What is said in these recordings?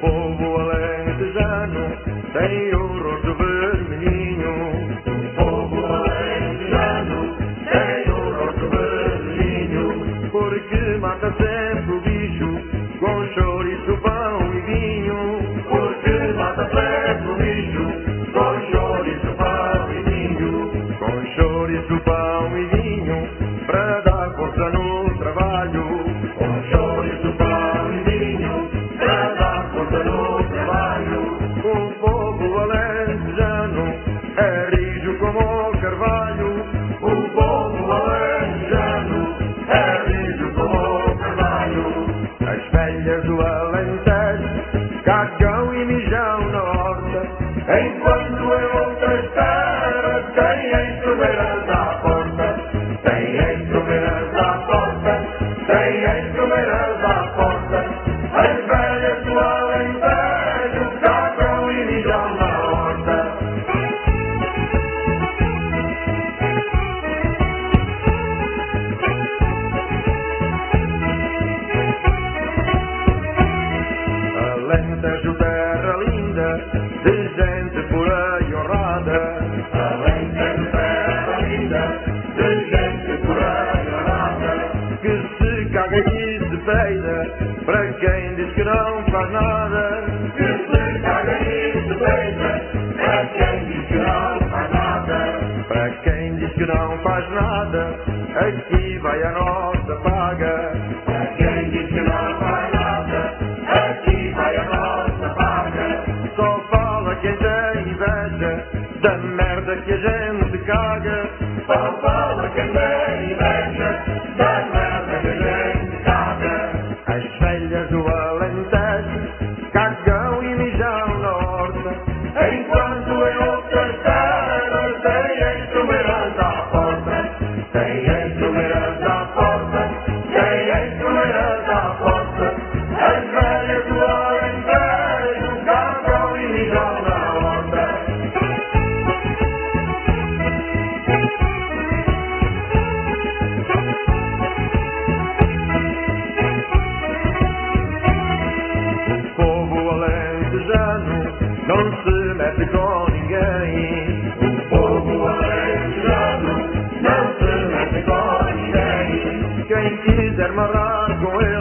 povo alegre e tisano, Senhor.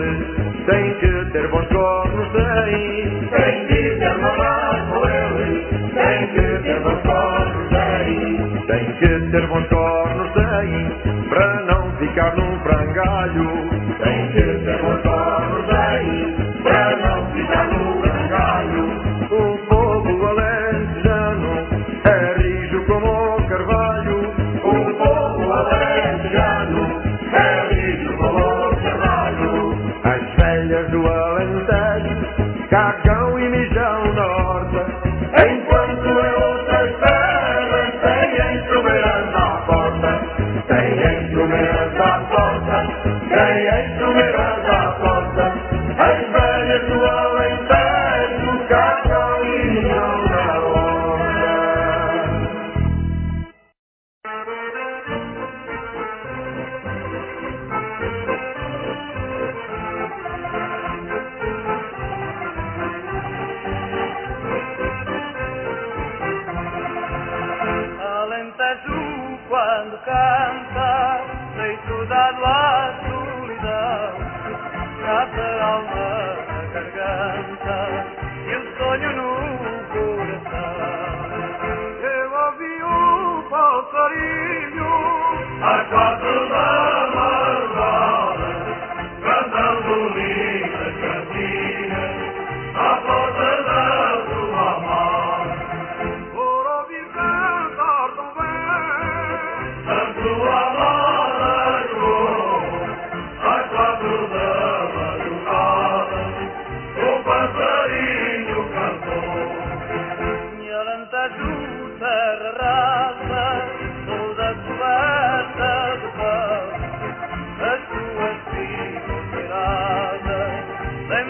tem que ter bons cornos, tem. Tem que ter mamar com eles, tem que ter bons cornos, tem. Tem que ter bons cornos, tem, para não ficar num branco. Hey, The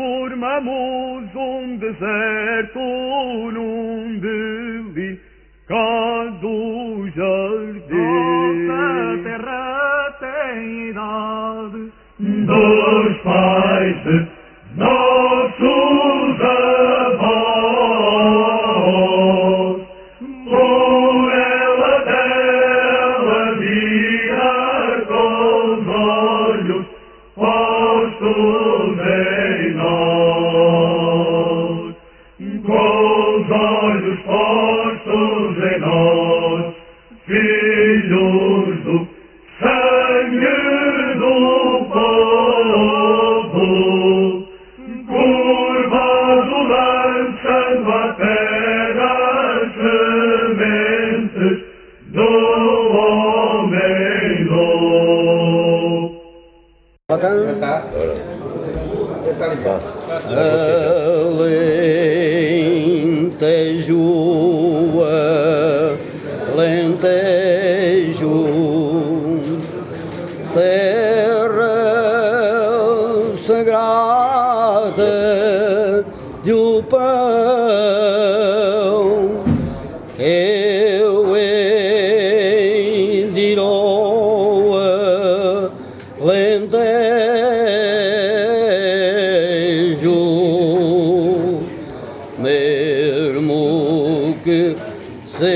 formamos um deserto num delicado jardim. Nossa terra tem idade dos pais de 走过没路我刚刚在家呃 எனக்கு சே